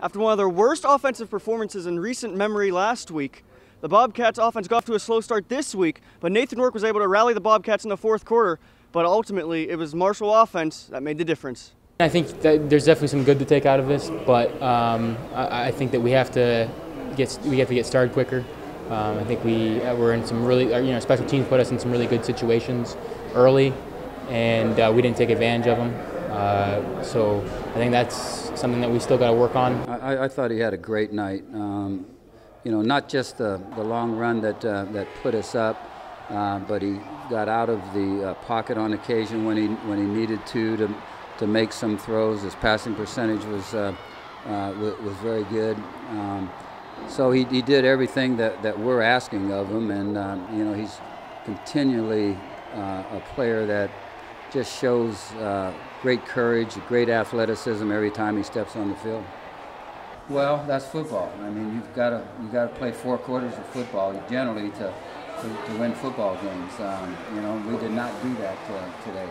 After one of their worst offensive performances in recent memory last week, the Bobcats offense got off to a slow start this week, but Nathan Rourke was able to rally the Bobcats in the fourth quarter, but ultimately it was Marshall offense that made the difference. I think there's definitely some good to take out of this, but um, I, I, think that we have to get we have to get started quicker. Um, I think we uh, were in some really you know special teams put us in some really good situations early, and uh, we didn't take advantage of them. Uh, so I think that's something that we still got to work on. I, I, thought he had a great night. Um, you know, not just the, the long run that uh, that put us up, uh, but he got out of the pocket on occasion when he when he needed to to to make some throws. His passing percentage was uh, uh, was very good. Um, so he, he did everything that, that we're asking of him, and um, you know he's continually uh, a player that just shows uh, great courage, great athleticism every time he steps on the field. Well, that's football. I mean, you've got to you got to play four quarters of football generally to to, to win football games. Um, you know, we did not do that uh, today.